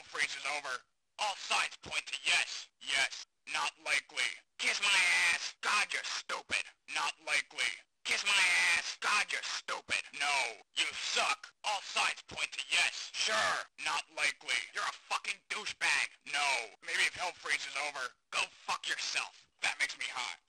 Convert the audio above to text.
Hell freezes over. All signs point to yes. Yes. Not likely. Kiss my ass. God, you're stupid. Not likely. Kiss my ass. God, you're stupid. No. You suck. All signs point to yes. Sure. Not likely. You're a fucking douchebag. No. Maybe if hell freezes over. Go fuck yourself. That makes me hot.